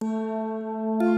Música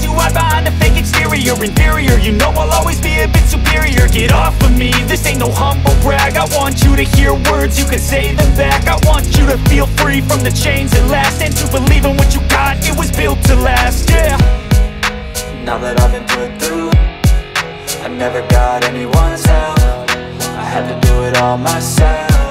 to hear words, you can say them back. I want you to feel free from the chains that last And to believe in what you got, it was built to last, yeah. Now that I've been put through I never got anyone's help. I had to do it all myself